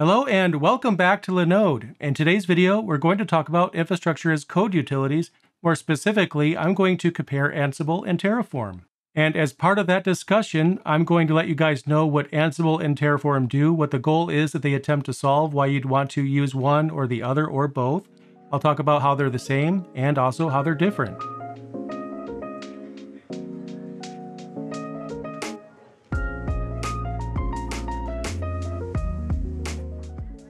Hello and welcome back to Linode. In today's video, we're going to talk about infrastructure as code utilities. More specifically, I'm going to compare Ansible and Terraform. And as part of that discussion, I'm going to let you guys know what Ansible and Terraform do, what the goal is that they attempt to solve, why you'd want to use one or the other or both. I'll talk about how they're the same and also how they're different.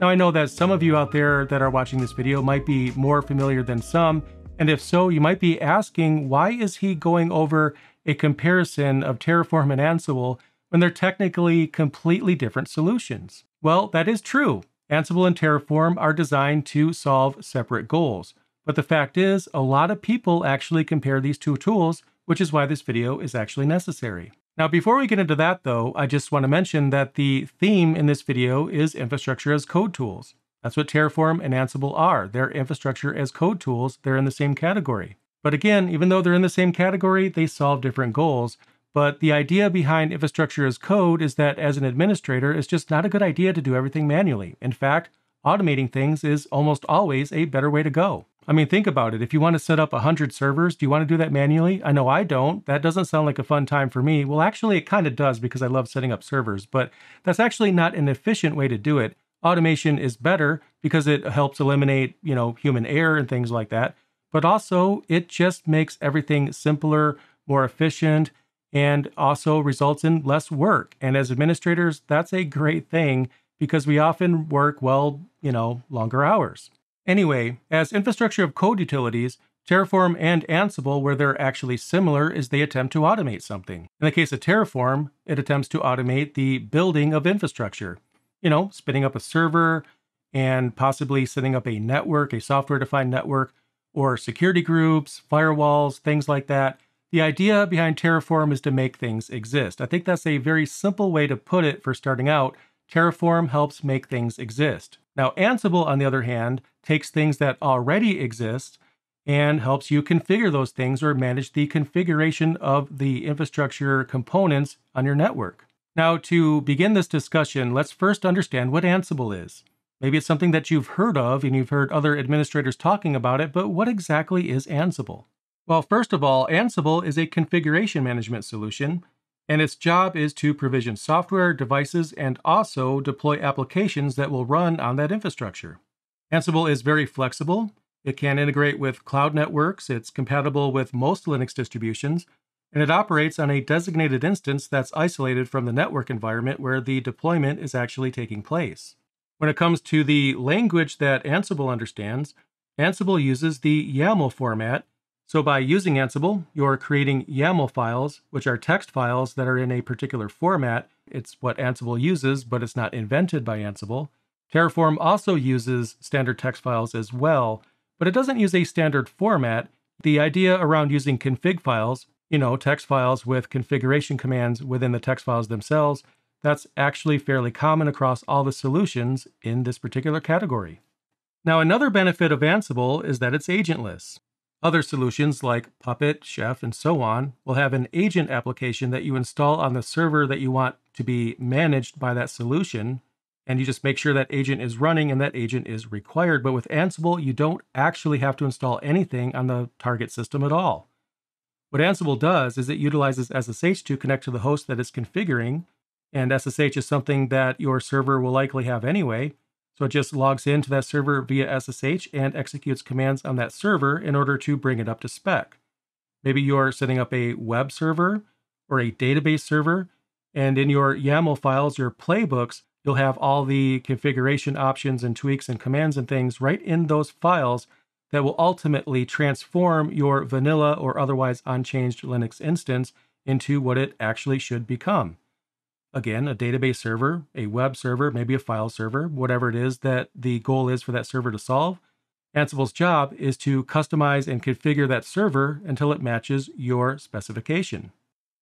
Now I know that some of you out there that are watching this video might be more familiar than some, and if so, you might be asking, why is he going over a comparison of Terraform and Ansible when they're technically completely different solutions? Well, that is true. Ansible and Terraform are designed to solve separate goals. But the fact is, a lot of people actually compare these two tools, which is why this video is actually necessary. Now, before we get into that though, I just want to mention that the theme in this video is infrastructure as code tools. That's what Terraform and Ansible are. They're infrastructure as code tools. They're in the same category. But again, even though they're in the same category, they solve different goals. But the idea behind infrastructure as code is that as an administrator, it's just not a good idea to do everything manually. In fact, automating things is almost always a better way to go. I mean, think about it. If you want to set up 100 servers, do you want to do that manually? I know I don't. That doesn't sound like a fun time for me. Well, actually, it kind of does because I love setting up servers, but that's actually not an efficient way to do it. Automation is better because it helps eliminate, you know, human error and things like that. But also, it just makes everything simpler, more efficient, and also results in less work. And as administrators, that's a great thing because we often work, well, you know, longer hours. Anyway, as infrastructure of code utilities, Terraform and Ansible, where they're actually similar, is they attempt to automate something. In the case of Terraform, it attempts to automate the building of infrastructure. You know, spinning up a server and possibly setting up a network, a software defined network, or security groups, firewalls, things like that. The idea behind Terraform is to make things exist. I think that's a very simple way to put it for starting out. Terraform helps make things exist. Now, Ansible, on the other hand, takes things that already exist and helps you configure those things or manage the configuration of the infrastructure components on your network. Now, to begin this discussion, let's first understand what Ansible is. Maybe it's something that you've heard of and you've heard other administrators talking about it, but what exactly is Ansible? Well, first of all, Ansible is a configuration management solution and its job is to provision software, devices, and also deploy applications that will run on that infrastructure. Ansible is very flexible. It can integrate with cloud networks, it's compatible with most Linux distributions, and it operates on a designated instance that's isolated from the network environment where the deployment is actually taking place. When it comes to the language that Ansible understands, Ansible uses the YAML format so by using Ansible, you're creating YAML files, which are text files that are in a particular format. It's what Ansible uses, but it's not invented by Ansible. Terraform also uses standard text files as well, but it doesn't use a standard format. The idea around using config files, you know, text files with configuration commands within the text files themselves, that's actually fairly common across all the solutions in this particular category. Now, another benefit of Ansible is that it's agentless. Other solutions like Puppet, Chef, and so on will have an agent application that you install on the server that you want to be managed by that solution. And you just make sure that agent is running and that agent is required. But with Ansible, you don't actually have to install anything on the target system at all. What Ansible does is it utilizes SSH to connect to the host that it's configuring. And SSH is something that your server will likely have anyway. So it just logs into that server via SSH and executes commands on that server in order to bring it up to spec. Maybe you're setting up a web server or a database server, and in your YAML files, your playbooks, you'll have all the configuration options and tweaks and commands and things right in those files that will ultimately transform your vanilla or otherwise unchanged Linux instance into what it actually should become again, a database server, a web server, maybe a file server, whatever it is that the goal is for that server to solve. Ansible's job is to customize and configure that server until it matches your specification.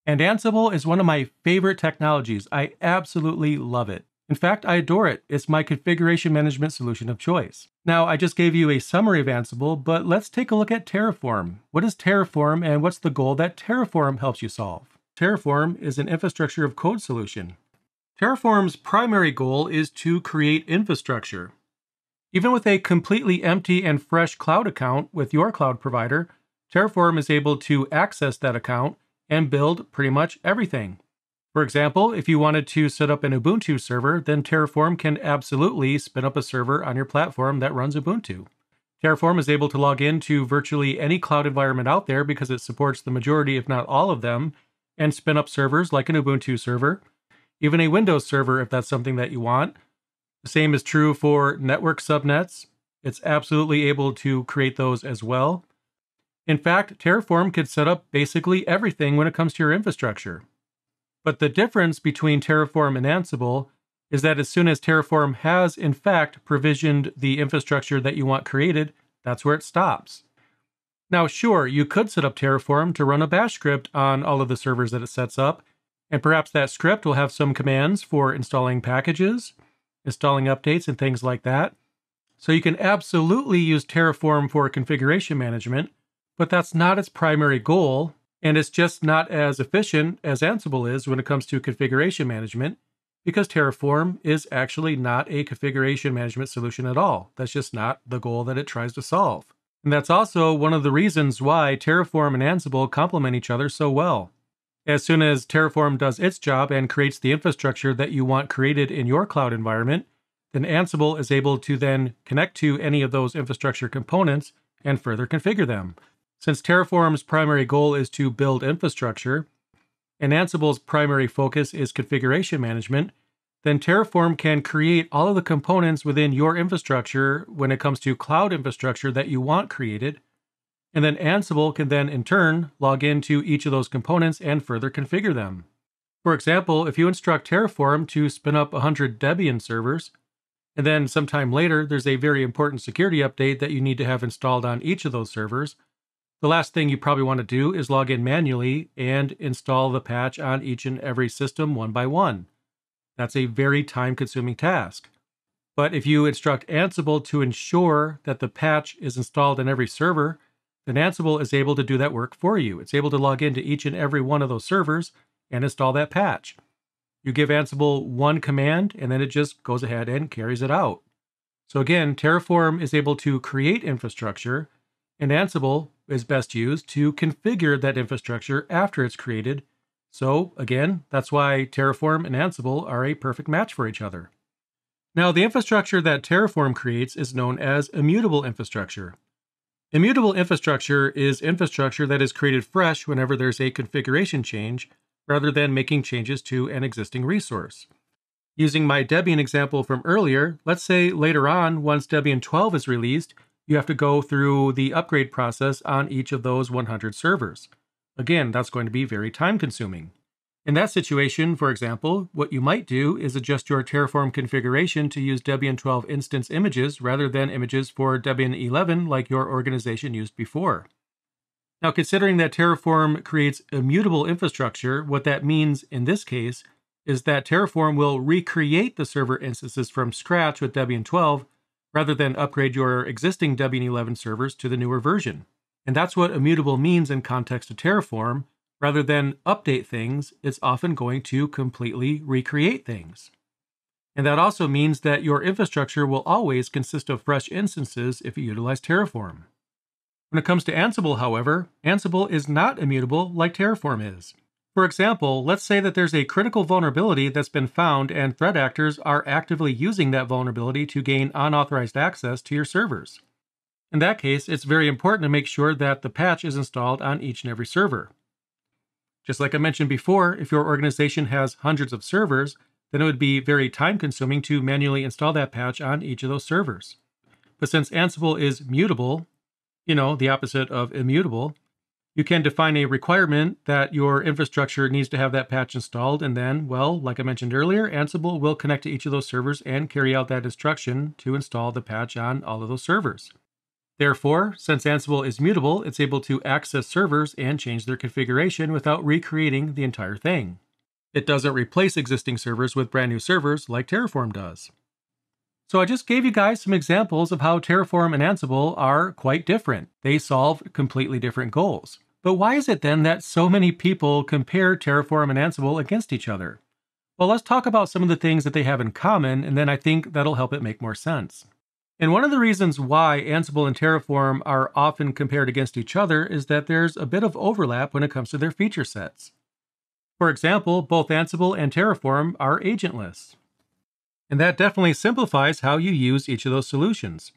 And Ansible is one of my favorite technologies. I absolutely love it. In fact, I adore it. It's my configuration management solution of choice. Now, I just gave you a summary of Ansible, but let's take a look at Terraform. What is Terraform and what's the goal that Terraform helps you solve? Terraform is an infrastructure of code solution. Terraform's primary goal is to create infrastructure. Even with a completely empty and fresh cloud account with your cloud provider, Terraform is able to access that account and build pretty much everything. For example, if you wanted to set up an Ubuntu server, then Terraform can absolutely spin up a server on your platform that runs Ubuntu. Terraform is able to log into virtually any cloud environment out there because it supports the majority, if not all of them, and spin up servers like an Ubuntu server, even a Windows server if that's something that you want. The same is true for network subnets. It's absolutely able to create those as well. In fact, Terraform could set up basically everything when it comes to your infrastructure. But the difference between Terraform and Ansible is that as soon as Terraform has, in fact, provisioned the infrastructure that you want created, that's where it stops. Now, sure, you could set up Terraform to run a bash script on all of the servers that it sets up, and perhaps that script will have some commands for installing packages, installing updates, and things like that. So you can absolutely use Terraform for configuration management, but that's not its primary goal, and it's just not as efficient as Ansible is when it comes to configuration management, because Terraform is actually not a configuration management solution at all. That's just not the goal that it tries to solve. And that's also one of the reasons why Terraform and Ansible complement each other so well. As soon as Terraform does its job and creates the infrastructure that you want created in your cloud environment, then Ansible is able to then connect to any of those infrastructure components and further configure them. Since Terraform's primary goal is to build infrastructure, and Ansible's primary focus is configuration management, then Terraform can create all of the components within your infrastructure when it comes to cloud infrastructure that you want created and then Ansible can then, in turn, log into each of those components and further configure them. For example, if you instruct Terraform to spin up 100 Debian servers, and then sometime later there's a very important security update that you need to have installed on each of those servers, the last thing you probably want to do is log in manually and install the patch on each and every system one by one. That's a very time consuming task. But if you instruct Ansible to ensure that the patch is installed on every server, then Ansible is able to do that work for you. It's able to log into each and every one of those servers and install that patch. You give Ansible one command, and then it just goes ahead and carries it out. So again, Terraform is able to create infrastructure, and Ansible is best used to configure that infrastructure after it's created. So again, that's why Terraform and Ansible are a perfect match for each other. Now, the infrastructure that Terraform creates is known as immutable infrastructure. Immutable infrastructure is infrastructure that is created fresh whenever there's a configuration change, rather than making changes to an existing resource. Using my Debian example from earlier, let's say later on, once Debian 12 is released, you have to go through the upgrade process on each of those 100 servers. Again, that's going to be very time consuming. In that situation, for example, what you might do is adjust your Terraform configuration to use Debian 12 instance images rather than images for Debian 11 like your organization used before. Now, considering that Terraform creates immutable infrastructure, what that means in this case is that Terraform will recreate the server instances from scratch with Debian 12 rather than upgrade your existing Debian 11 servers to the newer version. And that's what immutable means in context of Terraform, Rather than update things, it's often going to completely recreate things. And that also means that your infrastructure will always consist of fresh instances if you utilize Terraform. When it comes to Ansible, however, Ansible is not immutable like Terraform is. For example, let's say that there's a critical vulnerability that's been found and threat actors are actively using that vulnerability to gain unauthorized access to your servers. In that case, it's very important to make sure that the patch is installed on each and every server. Just like I mentioned before, if your organization has hundreds of servers, then it would be very time consuming to manually install that patch on each of those servers. But since Ansible is mutable, you know, the opposite of immutable, you can define a requirement that your infrastructure needs to have that patch installed, and then, well, like I mentioned earlier, Ansible will connect to each of those servers and carry out that instruction to install the patch on all of those servers. Therefore, since Ansible is mutable, it's able to access servers and change their configuration without recreating the entire thing. It doesn't replace existing servers with brand new servers like Terraform does. So I just gave you guys some examples of how Terraform and Ansible are quite different. They solve completely different goals. But why is it then that so many people compare Terraform and Ansible against each other? Well, let's talk about some of the things that they have in common, and then I think that'll help it make more sense. And one of the reasons why Ansible and Terraform are often compared against each other is that there's a bit of overlap when it comes to their feature sets. For example, both Ansible and Terraform are agentless. And that definitely simplifies how you use each of those solutions.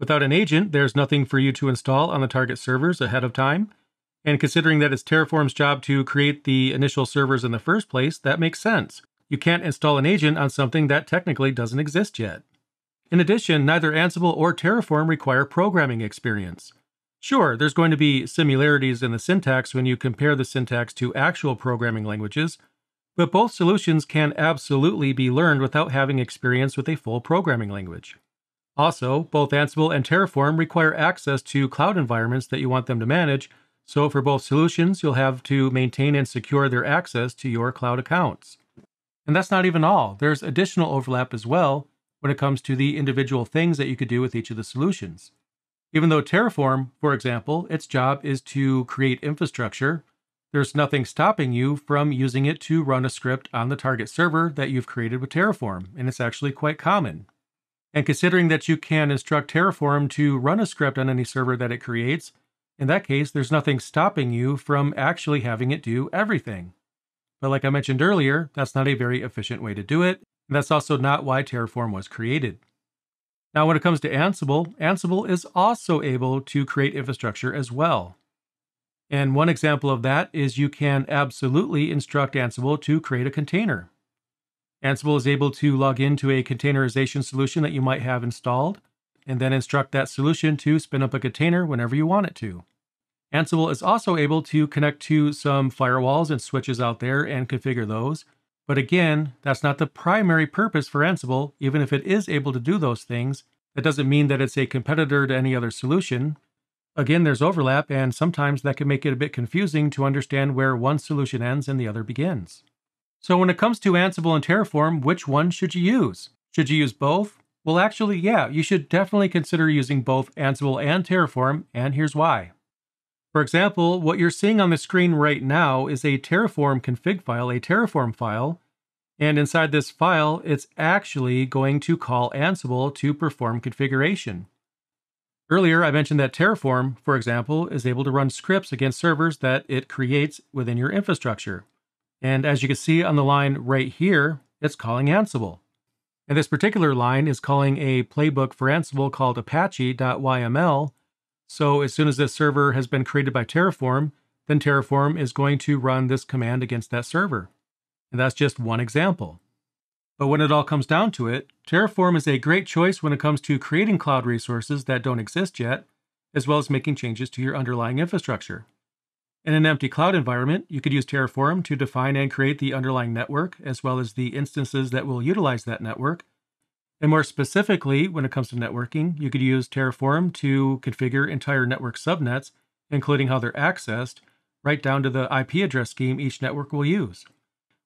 Without an agent, there's nothing for you to install on the target servers ahead of time. And considering that it's Terraform's job to create the initial servers in the first place, that makes sense. You can't install an agent on something that technically doesn't exist yet. In addition, neither Ansible or Terraform require programming experience. Sure, there's going to be similarities in the syntax when you compare the syntax to actual programming languages, but both solutions can absolutely be learned without having experience with a full programming language. Also, both Ansible and Terraform require access to cloud environments that you want them to manage, so for both solutions, you'll have to maintain and secure their access to your cloud accounts. And that's not even all. There's additional overlap as well when it comes to the individual things that you could do with each of the solutions. Even though Terraform, for example, its job is to create infrastructure, there's nothing stopping you from using it to run a script on the target server that you've created with Terraform, and it's actually quite common. And considering that you can instruct Terraform to run a script on any server that it creates, in that case, there's nothing stopping you from actually having it do everything. But like I mentioned earlier, that's not a very efficient way to do it, and that's also not why Terraform was created. Now, when it comes to Ansible, Ansible is also able to create infrastructure as well. And one example of that is you can absolutely instruct Ansible to create a container. Ansible is able to log into a containerization solution that you might have installed, and then instruct that solution to spin up a container whenever you want it to. Ansible is also able to connect to some firewalls and switches out there and configure those, but again, that's not the primary purpose for Ansible, even if it is able to do those things. That doesn't mean that it's a competitor to any other solution. Again, there's overlap, and sometimes that can make it a bit confusing to understand where one solution ends and the other begins. So when it comes to Ansible and Terraform, which one should you use? Should you use both? Well, actually, yeah, you should definitely consider using both Ansible and Terraform, and here's why. For example, what you're seeing on the screen right now is a Terraform config file, a Terraform file, and inside this file, it's actually going to call Ansible to perform configuration. Earlier, I mentioned that Terraform, for example, is able to run scripts against servers that it creates within your infrastructure. And as you can see on the line right here, it's calling Ansible. And this particular line is calling a playbook for Ansible called apache.yml so as soon as this server has been created by Terraform, then Terraform is going to run this command against that server. And that's just one example. But when it all comes down to it, Terraform is a great choice when it comes to creating cloud resources that don't exist yet, as well as making changes to your underlying infrastructure. In an empty cloud environment, you could use Terraform to define and create the underlying network, as well as the instances that will utilize that network, and more specifically, when it comes to networking, you could use Terraform to configure entire network subnets, including how they're accessed, right down to the IP address scheme each network will use.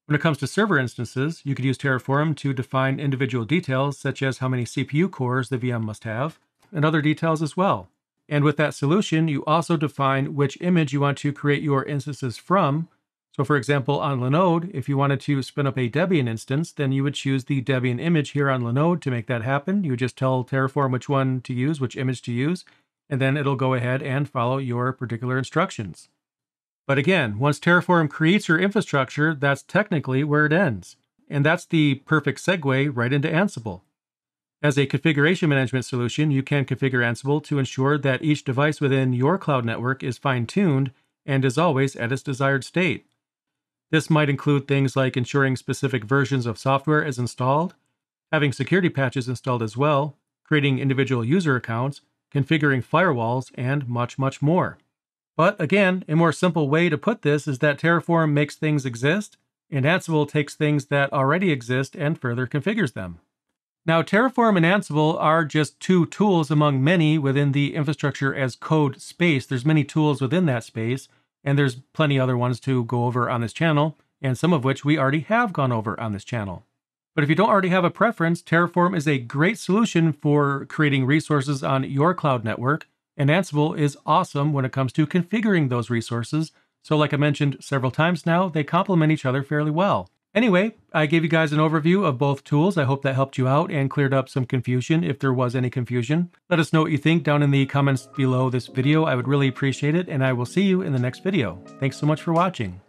When it comes to server instances, you could use Terraform to define individual details such as how many CPU cores the VM must have, and other details as well. And with that solution, you also define which image you want to create your instances from, so for example, on Linode, if you wanted to spin up a Debian instance, then you would choose the Debian image here on Linode to make that happen. You would just tell Terraform which one to use, which image to use, and then it'll go ahead and follow your particular instructions. But again, once Terraform creates your infrastructure, that's technically where it ends. And that's the perfect segue right into Ansible. As a configuration management solution, you can configure Ansible to ensure that each device within your cloud network is fine-tuned and is always at its desired state. This might include things like ensuring specific versions of software is installed, having security patches installed as well, creating individual user accounts, configuring firewalls, and much, much more. But again, a more simple way to put this is that Terraform makes things exist, and Ansible takes things that already exist and further configures them. Now, Terraform and Ansible are just two tools among many within the infrastructure as code space. There's many tools within that space, and there's plenty other ones to go over on this channel, and some of which we already have gone over on this channel. But if you don't already have a preference, Terraform is a great solution for creating resources on your cloud network, and Ansible is awesome when it comes to configuring those resources. So like I mentioned several times now, they complement each other fairly well. Anyway, I gave you guys an overview of both tools. I hope that helped you out and cleared up some confusion if there was any confusion. Let us know what you think down in the comments below this video. I would really appreciate it, and I will see you in the next video. Thanks so much for watching.